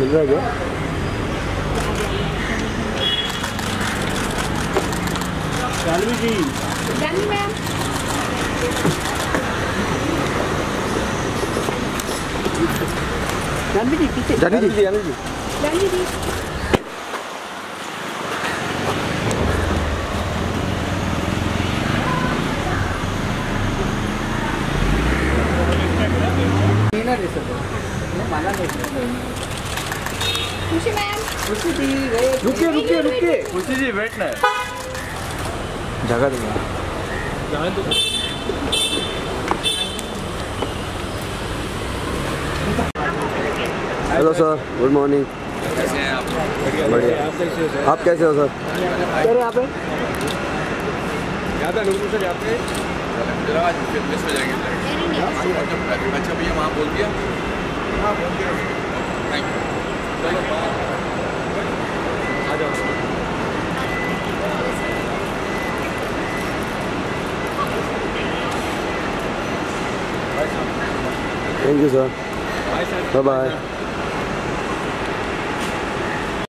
मिल रहा है क्या जानवी जी जानवी जानवी जी जानवी जी जानवी जी जानवी जी खुशी मैम रुकिए रुकिए रुकिए खुशी जी वेट ना जगह दूँगा हेलो सर गुड मॉर्निंग कैसे हैं आप बढ़िया आप कैसे हो सर सर यहाँ पे यहाँ पे सर यहाँ पे आज मिस हो जाएँगे अच्छा भैया वहाँ बोल दिया हाँ बोल दिया Thank you, sir. Bye-bye.